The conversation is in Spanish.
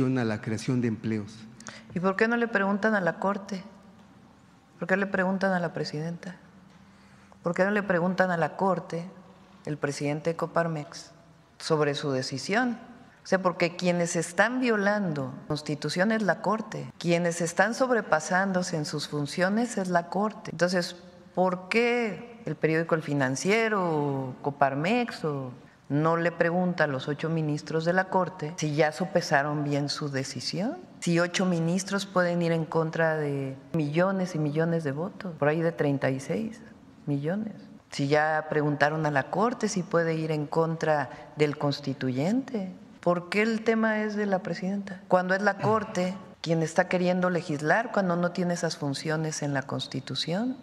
a la creación de empleos. ¿Y por qué no le preguntan a la Corte? ¿Por qué le preguntan a la presidenta? ¿Por qué no le preguntan a la Corte, el presidente de Coparmex, sobre su decisión? O sea, porque quienes están violando la Constitución es la Corte, quienes están sobrepasándose en sus funciones es la Corte. Entonces, ¿por qué el periódico El Financiero, Coparmex o no le pregunta a los ocho ministros de la Corte si ya sopesaron bien su decisión, si ocho ministros pueden ir en contra de millones y millones de votos, por ahí de 36 millones. Si ya preguntaron a la Corte si puede ir en contra del constituyente. ¿Por qué el tema es de la presidenta? Cuando es la Corte quien está queriendo legislar, cuando no tiene esas funciones en la Constitución.